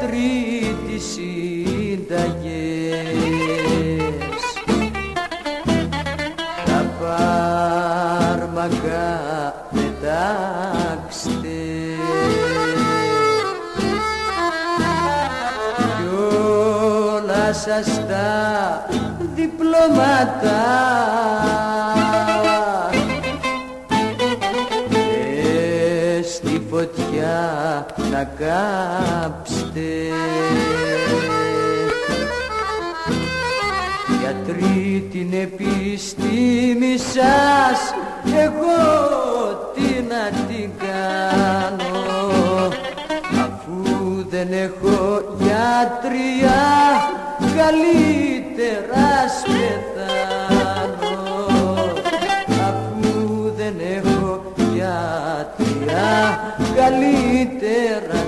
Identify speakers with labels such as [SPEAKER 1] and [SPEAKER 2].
[SPEAKER 1] τρίτη φάρμακα πετάξτε κι όλα σας τα διπλώματα. Ε, στη φωτιά να κάψτε Γιατροί την επιστήμη σας. Εγώ τι να την κάνω. Αφού δεν έχω γιατριά καλύτερα σπεθάνω. Αφού δεν έχω γιατριά καλύτερα